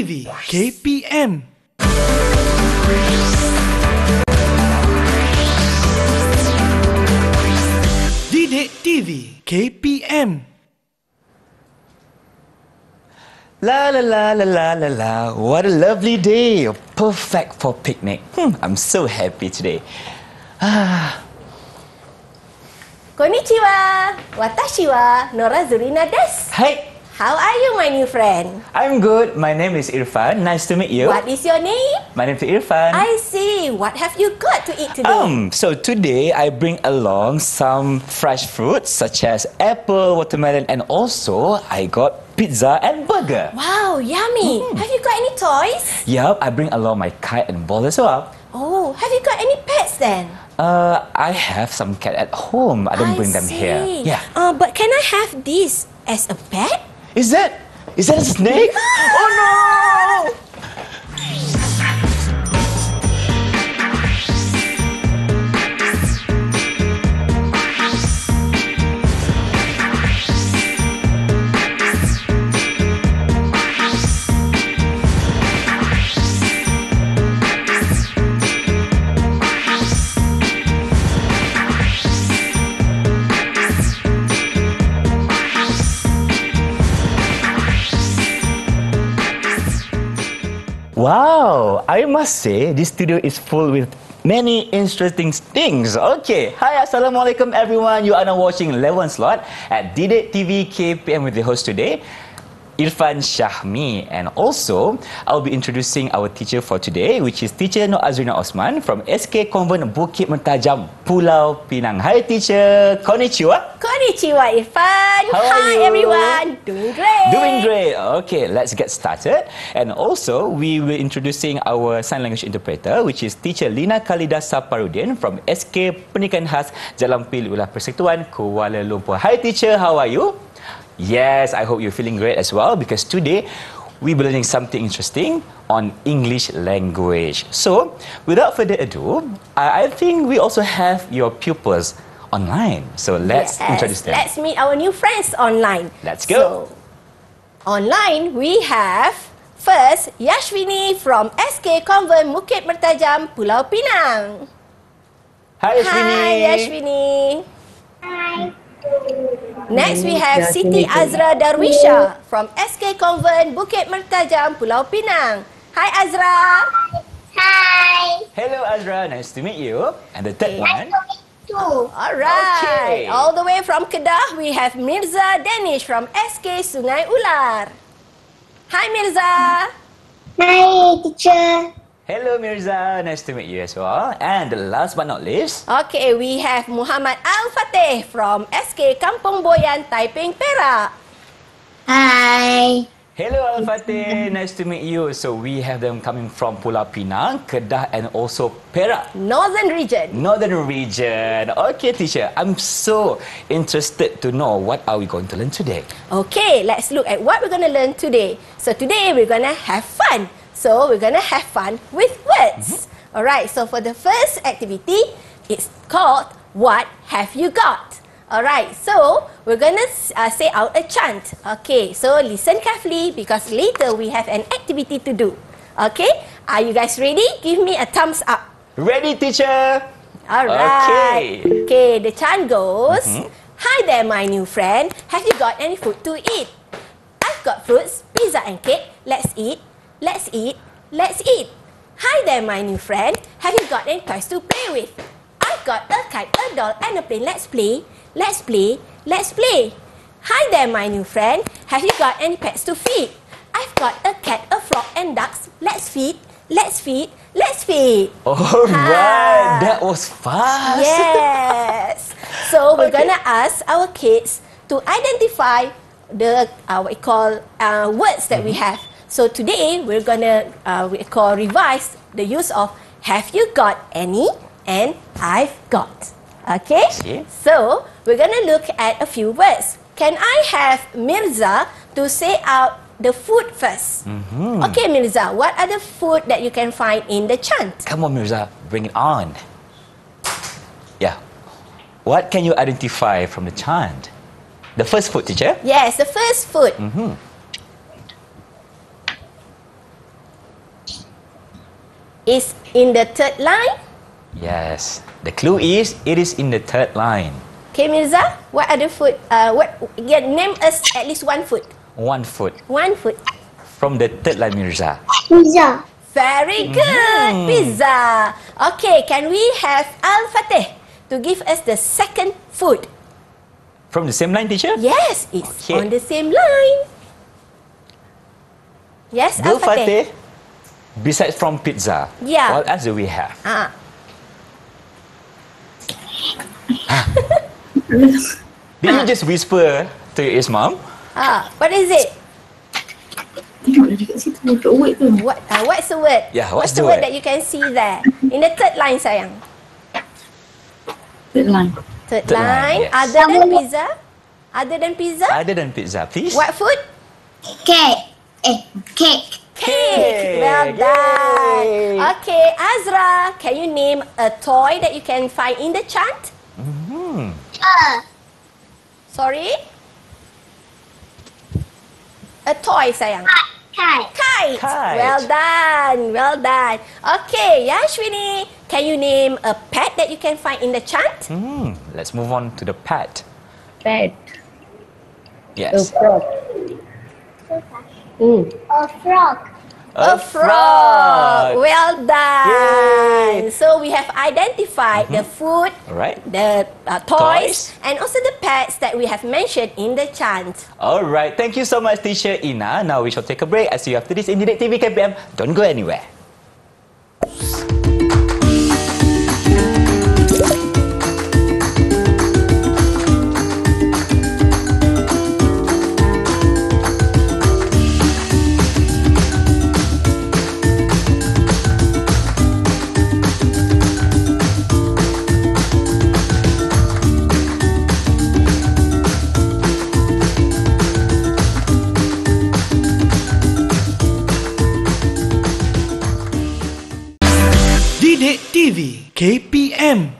TV KPM Didik TV KPM La la la la la la la. What a lovely day. Perfect for picnic. Hmm, I'm so happy today. Ah, Konnichiwa. Watashi wa Norazurina desu. hi. How are you, my new friend? I'm good. My name is Irfan. Nice to meet you. What is your name? My name is Irfan. I see. What have you got to eat today? Um, so today I bring along some fresh fruits such as apple, watermelon, and also I got pizza and burger. Wow, yummy. Have you got any toys? Yup, I bring along my kite and ball as well. Oh, have you got any pets then? Uh, I have some cat at home. I don't bring them here. Yeah. Uh, but can I have this as a pet? Is that is that a snake? oh no! I must say this studio is full with many interesting things. Okay, hi, assalamualaikum everyone. You are now watching Level Slot at Didik TV KPM with the host today. Irfan Shahmi and also I'll be introducing our teacher for today which is teacher Nur Azrina Osman from SK Convent Bukit Mertajam Pulau Pinang. Hi teacher, konnichiwa. Konnichiwa, Irfan. How are Hi, you? everyone. Doing great. Doing great. Okay, let's get started. And also, we will introducing our sign language interpreter, which is teacher Lina Khalida Saparudin from SK Pendidikan Khas Jalan Pil Ulah Persekutuan Kuala Lumpur. Hi teacher, how are you? Yes, I hope you're feeling great as well because today we'll be learning something interesting on English language. So, without further ado, I I think we also have your pupils online. So let's Yes, introduce them. Let's meet our new friends online. Let's go. So, online we have first Yashwini from SK Convent Bukit Mertajam Pulau Pinang. Hi, Yashwini. Hi Yashwini. Next we have Siti Azra Darwisha from SK Convent Bukit Mertajam Pulau Pinang. Hi Azra. Hi. Hello, Azra. Nice to meet you. And the third one. Two. Alright. Okay. All the way from Kedah we have Mirza Danish from SK Sungai Ular. Hi Mirza. Hi, teacher. Hello, Mirza. Nice to meet you as well. And last but not least, Okay, we have Muhammad Al-Fateh from SK Kampung Boyan, Taiping, Perak. Hi. hello, Al Fateh. Nice to meet you. So we have them coming from Pulau Pinang, Kedah, and also Perak. Northern region. Northern region. Okay, teacher. I'm so interested to know what are we going to learn today. Okay, let's look at what we're going to learn today. So today we're going to have fun. So we're going to have fun with words. All right, so for the first activity, it's called What Have You Got? All right, so we're going to uh, say out a chant. Okay, so listen carefully because later we have an activity to do. Okay, are you guys ready? Give me a thumbs up. Ready, teacher? All right. Okay. Okay, the chant goes, Hi there, my new friend. Have you got any food to eat? I've got fruits, pizza and cake. Let's eat. Let's eat. Let's eat. Hi there, my new friend. Have you got any toys to play with? I've got a kite, a doll, and a plane. Let's play. Let's play. Let's play. Hi there, my new friend. Have you got any pets to feed? I've got a cat, a frog, and ducks. Let's feed. Let's feed. Let's feed. All right. Ah. That was fast. Yes. So we're Okay. gonna ask our kids to identify the uh, what we call uh, words that we Mm-hmm. have. So today we're gonna uh, we call revise the use of have you got any and I've got. Okay. So we're gonna look at a few words. Can I have Mirza to say out the food 1st Mm-hmm. Okay, Mirza. What are the food that you can find in the chant? Come on, Mirza, bring it on. Yeah. What can you identify from the chant? The first food, teacher. Yes, the first food. Mm-hmm. Is in the third line. Yes. The clue is it is in the third line. Okay, Mirza, what the food? Uh, what? Yeah, name us at least one food. One foot One food. from the third line, Mirza. Pizza. Very good. Pizza. Okay, can we have Al Fateh to give us the second food? From the same line, teacher? Yes, it's Okay. on the same line. Yes, Al. Fateh, besides from pizza, Yeah. what else do we have? Ah, Did you just whisper to your mom? ah, what is it? What? Uh, what's the word? Yeah, what's the the word word? that you can see there in the third line, sayang? Third line Third, Third line, line. yes. Other than pizza? Other than pizza? Other than pizza, please. what food? Cake. Eh, cake. Cake. Well Yay. done. Okay, Azra, can you name a toy that you can find in the chart? Uh, Sorry? A toy, sayang. kite. Kite. Kite. Well done. Well done. Okay, Yashwini, can you name a pet that you can find in the chart? Hmm. Let's move on to the pet. Pet A Yes. frog A frog. A frog. Well done. Yay. So we have identified the food, All right. the uh, toys, Toys. and also the pets that we have mentioned in the chant. All right. Thank you so much, teacher Ina. Now we shall take a break. I see you after this in Didik TV KPM. Don't go anywhere. KPM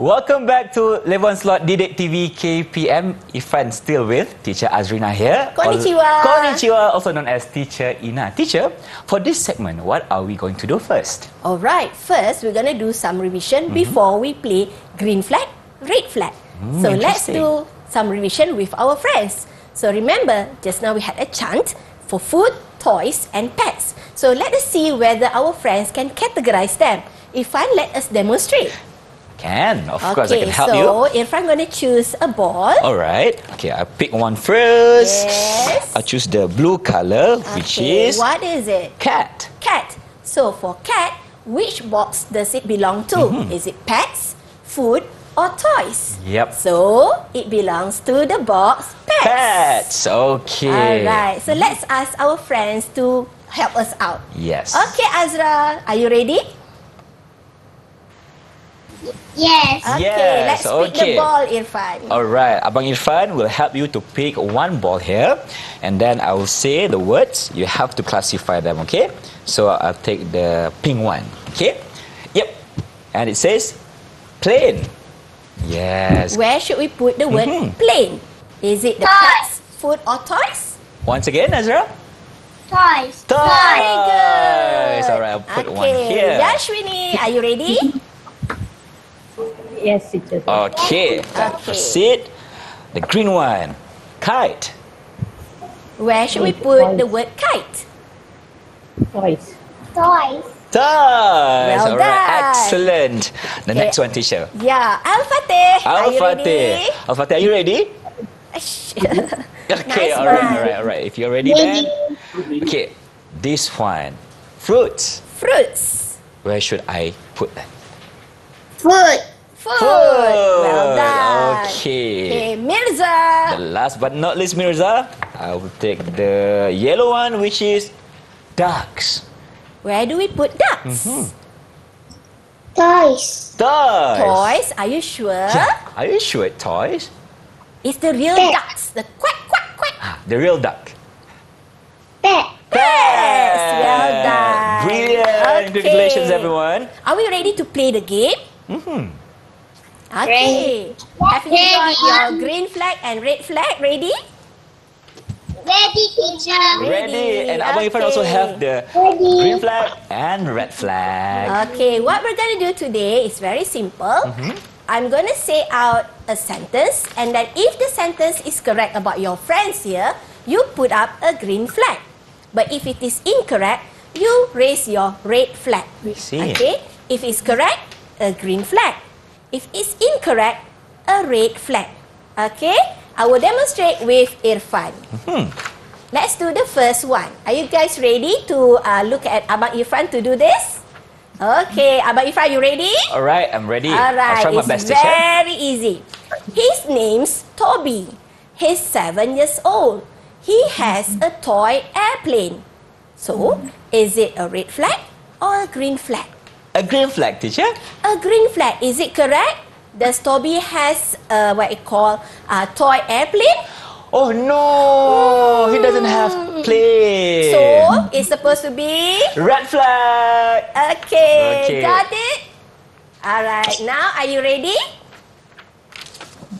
Welcome back to Level 1 Slot Didik TV KPM. Irfan still with Teacher Azrina here. Konnichiwa. Konnichiwa, also known as Teacher Ina. Teacher, for this segment, what are we going to do first? All right. First, we're gonna do some revision mm-hmm. before we play green flag, red flag. Hmm, so let's do some revision with our friends. So remember, just now we had a chant for food, toys, and pets. So let us see whether our friends can categorize them. Irfan, let us demonstrate. Can, of course, I can help you. so you. Irfan gonna choose a ball. All right. Okay, I pick one first. Yes. I choose the blue color, which is what is it? cat. Cat. So for cat, which box does it belong to? Mm-hmm. Is it pets, food, or toys? Yep. So it belongs to the box pets. Pets. Okay. Alright. So let's ask our friends to help us out. Yes. Okay, Azra, are you ready? Yes. Okay, Yes, let's pick the okay. ball, Irfan. All right, Abang Irfan will help you to pick one ball here, and then I will say the words. You have to classify them, okay? So I'll take the pink one, okay? Yep. And it says plane. Yes. Where should we put the word Mhm. plane? Is it the Toys. pets, food, or toys? Once again, Azra. Toys. Toys. Very good. All right, I'll put okay. one here. Yashwini, are you ready? Yes teacher Okay. Okay. Proceed. The green one. Kite. Where should we put the word kite? Toys Toys. Toys. Well All right. done. Excellent. The Okay. next one, teacher. Yeah, Al Fateh. are you Al-Fatih. ready? Al-Fatih, are you ready? Okay, Nice all right, all right, all right. If you're ready, Ready. then. Okay, this one. Fruits. Fruits. Where should I put that? Food. Food. Well done. Okay. Okay, Mirza. The last but not least, Mirza, I will take the yellow one, which is ducks. Where do we put ducks? Mm-hmm. Toys. Toys. Toys. Are you sure? Yeah. Are you sure toys? It's the real Pet. ducks. The quack quack quack. Ah, the real duck. Pet. Yes. Well done. Brilliant. Okay. Congratulations, everyone. Are we ready to play the game? Mm-hmm. Okay. Have you got your green flag and red flag ready? Ready, teacher. Ready. And Abang Irfan Okay. also have the Ready. green flag and red flag. Okay, what we're going to do today is very simple. Mm-hmm. I'm going to say out a sentence, and then if the sentence is correct about your friends here, you put up a green flag. But if it is incorrect, you raise your red flag. see. Okay, if it's correct, a green flag. If it's incorrect, a red flag. Okay, I will demonstrate with Irfan. Let's do the first one. Are you guys ready to uh, look at Abang Irfan to do this? Okay, Abang Irfan, you ready? All right, I'm ready. All right, I'll try my it's best, very easy. His name's Toby. He's seven years old. He has a toy airplane. So, is it a red flag or a green flag? A green flag, teacher. A green flag. Is it correct? Does Toby has a what it call a toy airplane? Oh no, he doesn't have plane. So it's supposed to be red flag. okay. Okay. Got it? All right. Now are you ready?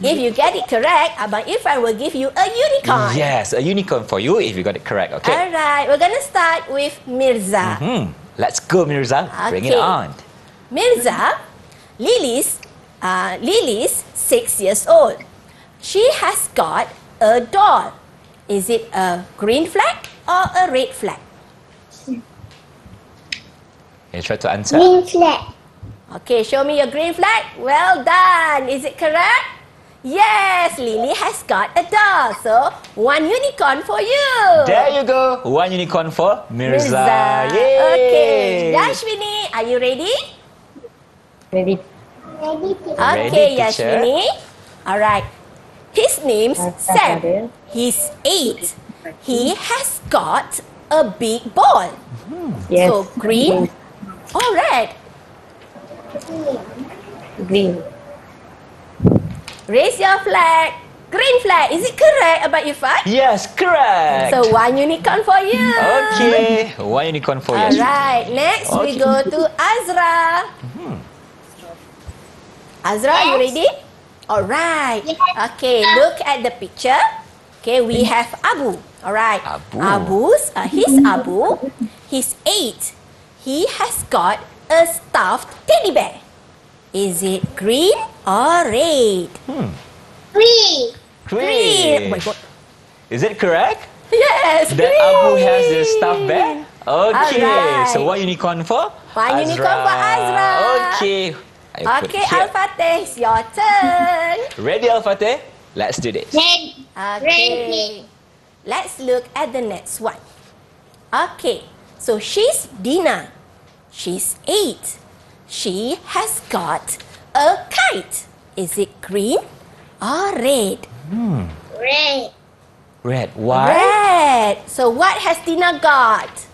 If you get it correct, Abang Irfan will give you a unicorn. Yes, a unicorn for you if you got it correct. Okay. All right. We're gonna start with Mirza. Hmm. Let's go, Mirza. Bring it on. Mirza, Lily's, uh, Lily's six years old. She has got a doll. Is it a green flag or a red flag? You try to answer. Green flag. Okay, show me your green flag. Well done. Is it correct? Yes, Lily has got a doll. So, one unicorn for you. There you go. One unicorn for Mirza. Yay. Okay. Yashwini, are you ready? Ready. Ready, teacher. Ready, Okay, teacher. Yashwini. All right. His name's Uh, Sam. Father. He's eight. He has got a big ball. Yes. So, green or red? Green. Raise your flag. Green flag. Is it correct about your flag? Yes, correct. So, one unicorn for you. okay, one unicorn for All you. right. Next, we Okay. go to Azra. Azra, you Yes. ready? All right. Yes. Okay, look at the picture. Okay, we have Abu. All right. Abu. Abu's, uh, he's Abu. He's eight. He has got a stuffed teddy bear. Is it green or red? Hmm. Green. Green. Oh my God. Is it correct? Yes, That green. Abu has the stuffed bear? Okay, Alright. so one unicorn for One unicorn for Azra. Okay. I Okay, here. Al-Fateh, it's your turn. Ready, Al-Fateh? Let's do this. Red. Okay. Let's look at the next one. Okay. So she's Dina. She's eight. She has got a kite. Is it green or red? Red. Red. Why? Red. So what has Dina got?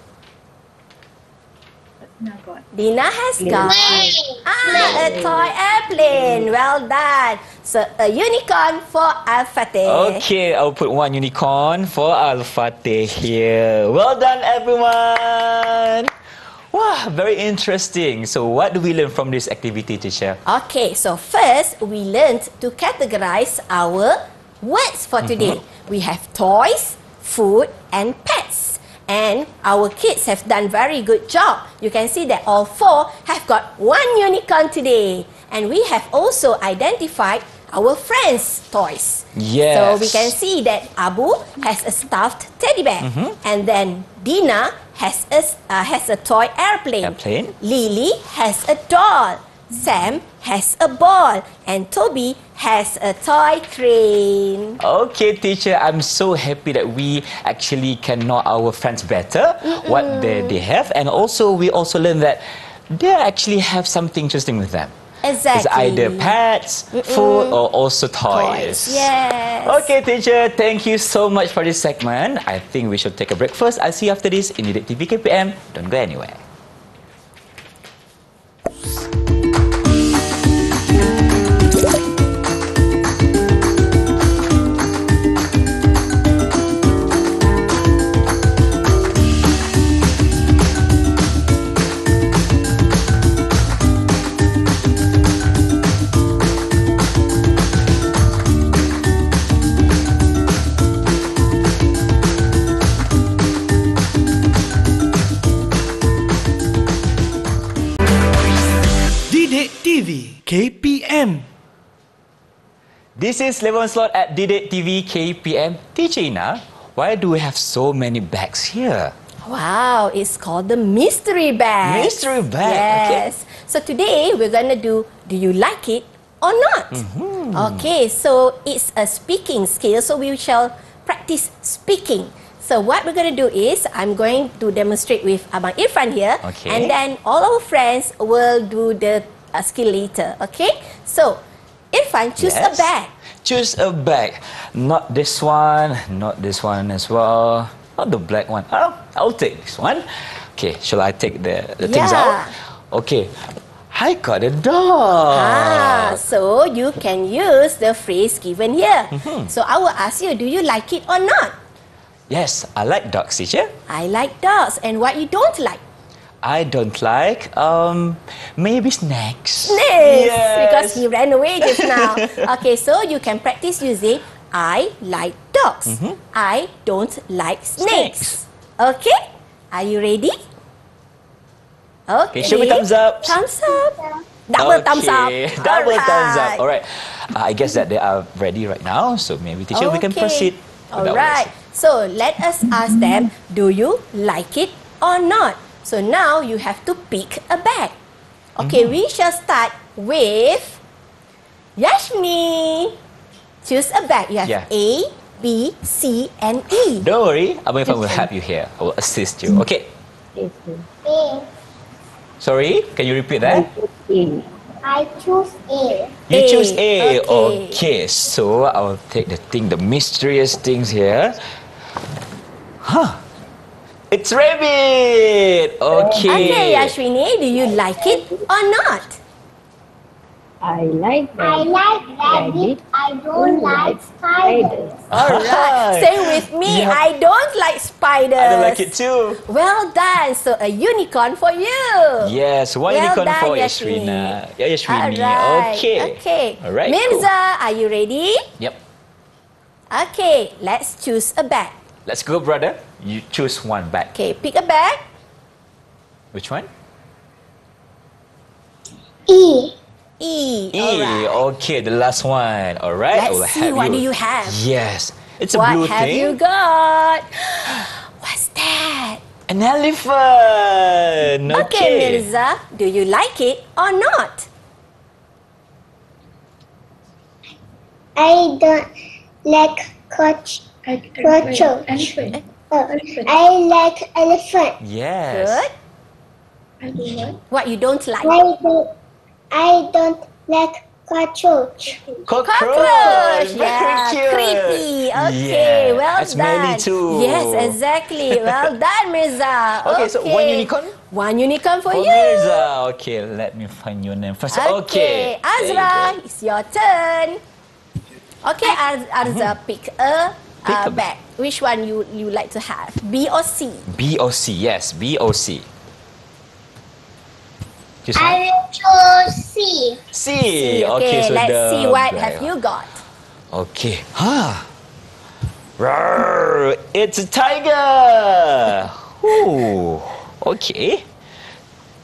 Dina has got Plane. ah, a toy airplane. Well done. So a unicorn for Al-Fateh. Okay, I'll put one unicorn for Al-Fateh here. Well done, everyone. Wow, very interesting. So, what do we learn from this activity, teacher? Okay, so first we learned to categorize our words for today. We have toys, food, and pets. And our kids have done very good job. You can see that all four have got one unicorn today. And we have also identified our friends' toys. Yes. So we can see that Abu has a stuffed teddy bear. And then Dina has a uh, has a toy airplane. Airplane. Lily has a doll. Sam has a ball. And Toby has a toy train. Okay, teacher, I'm so happy that we actually can know our friends better, what they, they have, and also we also learn that they actually have something interesting with them. It's Exactly. either pets, food, or also toys. toys. Yes. Okay, teacher, thank you so much for this segment. I think we should take a break first. I'll see you after this in Didik TV KPM. Don't go anywhere. KPM. This is Level Slot at Didik TV KPM. Teacher Ina, why do we have so many bags here? Wow, it's called the mystery bag. Mystery bag, okay. Yes. So today we're gonna do. Do you like it or not? Mm-hmm. Okay. So it's a speaking skill. So we shall practice speaking. So what we're gonna do is I'm going to demonstrate with Abang Irfan here, Okay. and then all our friends will do the uh, skill later. Okay. So Irfan, choose a bag. Choose a bag. Not this one, not this one as well. Not the black one. Oh, I'll take this one. Okay, shall I take the, the things out? Okay. I got a dog. Ah, so you can use the phrase given here. Mm-hmm. So I will ask you, do you like it or not? Yes, I like dogs, teacher. I like dogs. And what you don't like? I don't like um maybe snakes. Snakes. Yes. Because he ran away just now. okay, so you can practice using I like dogs. I don't like snakes. Okay? Are you ready? Okay. Okay, show me thumbs up. Thumbs up. Double thumbs up. Okay, Double thumbs up. Alright. Uh, I guess that they are ready right now. So maybe teacher, we can proceed. All right. So let us ask them, do you like it or not? So now you have to pick a bag. Okay, Mm-hmm. we shall start with Yashmi. Choose a bag. You have Yeah. A, B, C, and E. Don't worry, Abang Irfan will help you here. I will assist you. Okay. A. Sorry, can you repeat that? I choose A. You A, choose A. okay. Okay. So I'll take the thing, the mysterious things here. Huh. It's rabbit. Okay. Okay, Yashwini, do you like it or not? I like I like rabbit. I don't like spiders. All right. Say with me, Yeah. I don't like spiders. I don't like it too. Well done. So a unicorn for you. Yes, one Well unicorn done, for Yashwini. Yeah, Yashwini. Alright. Okay. Okay. Alright. Mirza, are you ready? Yep. Okay, let's choose a bag. Let's go, brother. You choose one bag. Okay, pick a bag. Which one? E. E. E. Alright. Okay, the last one. All right. I will Let's see help what you. do you have. Yes, it's a what blue have you got? What's that? An elephant. Okay. Okay, Mirza, do you like it or not? I don't like coach. I, Rocho. Elephant. Uh, I like elephant. Yes. Good. I do what? What you don't like? I don't. I don't like cockroach. Cockroach. Cockroach. Very Yeah, cute. creepy. Okay, Yeah, well that's done. smelly too. Yes, exactly. Well done, Mirza. Okay, so one unicorn? One unicorn for, For you. Mirza. Okay, let me find your name first. Okay. Okay, There you Azra, it's your turn. Okay, Az- Azra, pick a, Mm-hmm. Pick uh, bag. Which one you you like to have? B or C? B O C. Yes, B O C. Choose one. I will choose C. C. Okay, Okay, so let's the see what black have you got. Okay. Huh. Roar, it's a tiger. Ooh. Okay.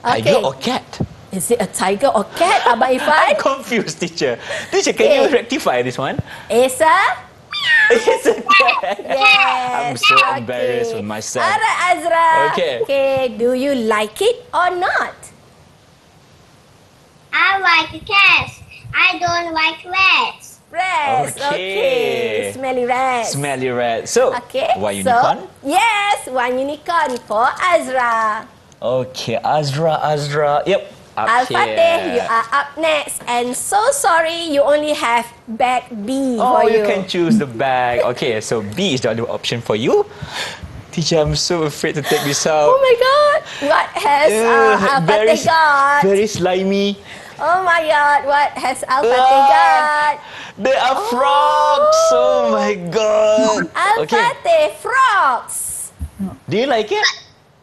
Tiger Okay. or cat? Is it a tiger or cat, Abang I'm confused, teacher. Teacher, can you rectify this one? Esa? it's a cat. Yes. I'm so embarrassed with myself. Alright, Azra. Okay. Okay, do you like it or not? I like cats. I don't like rats. Rats. Okay. Okay. Smelly rats. Smelly rat. So, Okay. one so. Yes, one unicorn for Azra. Okay, Azra, Azra. Yep. Up Al-Fatih, here. you are up next. And so sorry, you only have bag B Oh, for you you. can choose the bag. Okay, so B is the other option for you. Teacher, I'm so afraid to take this out. Oh my god, what has uh, very, Al-Fatih got? very slimy. Oh my god, what has Al-Fatih Ah. got? They are frogs. Oh my god. Okay. Al-Fatih, frogs. Do you like it?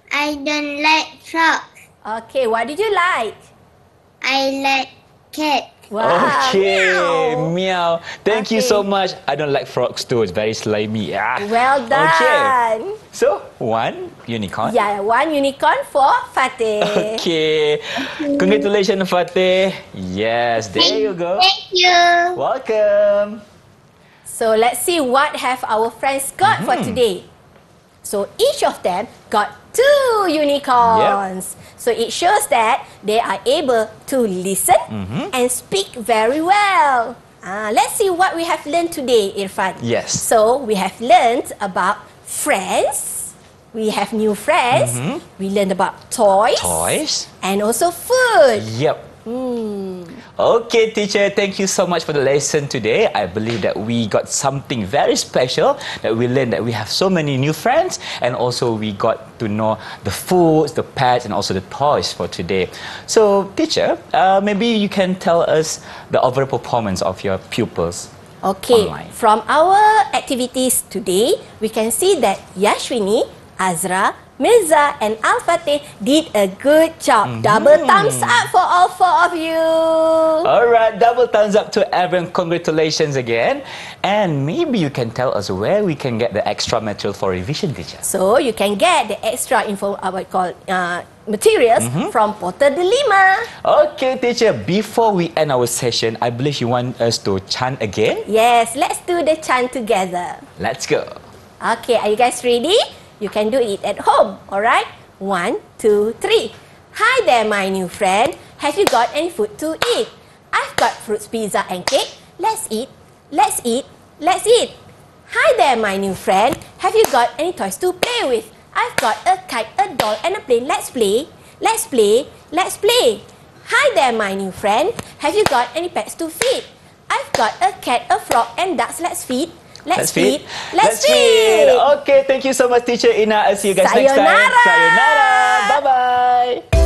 I don't like frogs. Okay, what did you like? I like cat. Wow. Okay, meow. meow. Thank you so much. I don't like frogs too. It's very slimy. Ah. Well done. Okay. So, one unicorn. Yeah, one unicorn for Fatih. Okay. Congratulations, Fateh. Yes, there you go. Thank you. Welcome. So let's see what have our friends got for Mm-hmm. today. So each of them got two unicorns. So it shows that they are able to listen Mm-hmm. and speak very well. Ah, let's see what we have learned today, Irfan. Yes. So we have learned about friends. We have new friends. We learned about toys. Toys. And also food. Yep. Okay, teacher, thank you so much for the lesson today. I believe that we got something very special that we learned that we have so many new friends and also we got to know the foods, the pets and also the toys for today. So, teacher, uh, maybe you can tell us the overall performance of your pupils. Okay, online. from our activities today, we can see that Yashwini, Azra, Mirza and Al Fateh did a good job. Double thumbs up for all four of you. All right, double thumbs up to everyone. Congratulations again. And maybe you can tell us where we can get the extra material for revision, teacher. So you can get the extra info, uh, what call uh, materials from Porter de Lima. Okay, teacher, before we end our session, I believe you want us to chant again. Yes, let's do the chant together. Let's go. Okay, are you guys ready? You can do it at home, alright? One, two, three. Hi there, my new friend. Have you got any food to eat? I've got fruits, pizza, and cake. Let's eat, let's eat, let's eat. Hi there, my new friend. Have you got any toys to play with? I've got a kite, a doll, and a plane. Let's play, let's play, let's play. Hi there, my new friend. Have you got any pets to feed? I've got a cat, a frog, and ducks. Let's feed. Let's, feed. Let's, feed. Okay, thank you so much, teacher Ina. I'll see you guys next time. Sayonara. Sayonara. Bye bye.